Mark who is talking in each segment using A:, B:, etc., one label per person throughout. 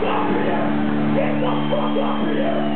A: fuck up here! Get the fuck up here!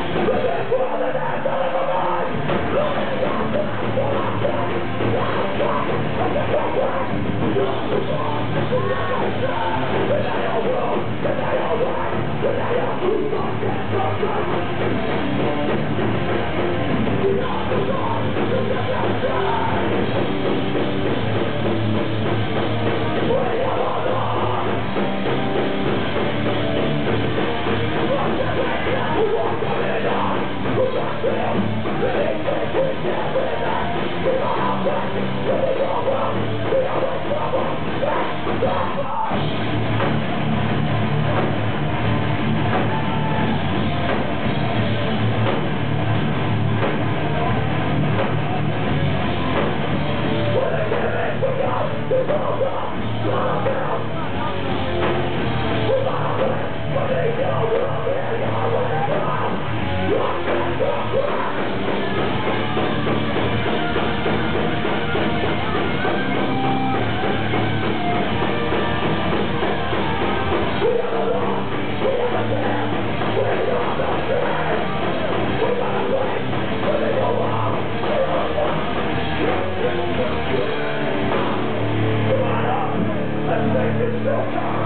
A: We are the problem, we are the problem, that's the problem. Deus.